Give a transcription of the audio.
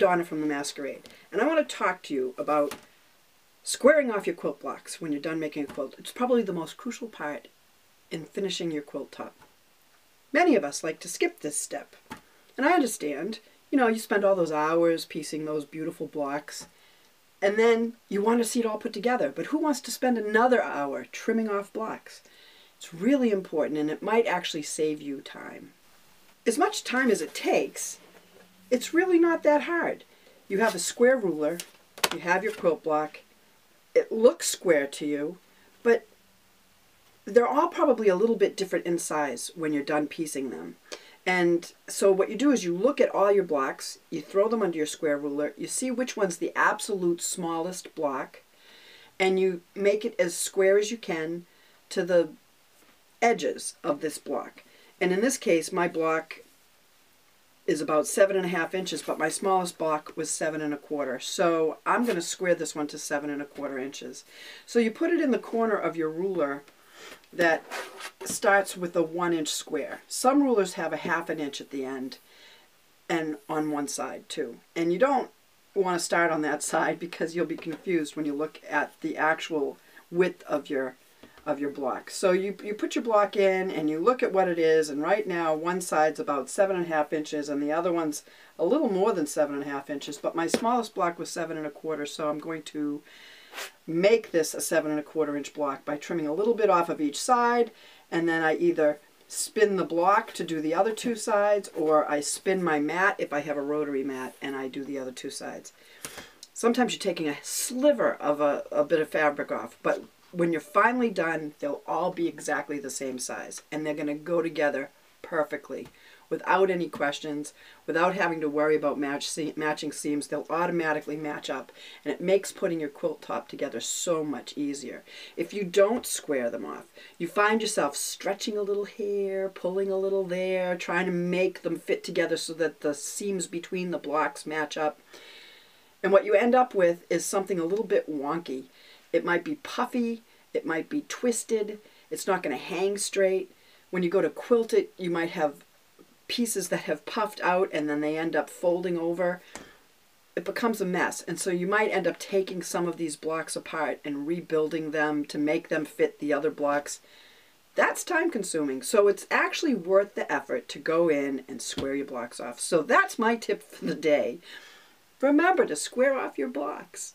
Donna from the Masquerade, and I want to talk to you about squaring off your quilt blocks when you're done making a quilt. It's probably the most crucial part in finishing your quilt top. Many of us like to skip this step, and I understand. You know, you spend all those hours piecing those beautiful blocks, and then you want to see it all put together. But who wants to spend another hour trimming off blocks? It's really important, and it might actually save you time. As much time as it takes, it's really not that hard. You have a square ruler, you have your quilt block, it looks square to you, but they're all probably a little bit different in size when you're done piecing them. And so what you do is you look at all your blocks, you throw them under your square ruler, you see which one's the absolute smallest block, and you make it as square as you can to the edges of this block. And in this case, my block is about seven and a half inches, but my smallest block was seven and a quarter. So I'm going to square this one to seven and a quarter inches. So you put it in the corner of your ruler that starts with a one inch square. Some rulers have a half an inch at the end and on one side too. And you don't want to start on that side because you'll be confused when you look at the actual width of your of your block. So you, you put your block in and you look at what it is and right now one side's about seven and a half inches and the other one's a little more than seven and a half inches but my smallest block was seven and a quarter so I'm going to make this a seven and a quarter inch block by trimming a little bit off of each side and then I either spin the block to do the other two sides or I spin my mat if I have a rotary mat and I do the other two sides. Sometimes you're taking a sliver of a, a bit of fabric off but when you're finally done, they'll all be exactly the same size and they're going to go together perfectly without any questions, without having to worry about match se matching seams. They'll automatically match up and it makes putting your quilt top together so much easier. If you don't square them off, you find yourself stretching a little here, pulling a little there, trying to make them fit together so that the seams between the blocks match up. And what you end up with is something a little bit wonky. It might be puffy, it might be twisted, it's not going to hang straight. When you go to quilt it, you might have pieces that have puffed out and then they end up folding over. It becomes a mess. And so you might end up taking some of these blocks apart and rebuilding them to make them fit the other blocks. That's time consuming. So it's actually worth the effort to go in and square your blocks off. So that's my tip for the day. Remember to square off your blocks.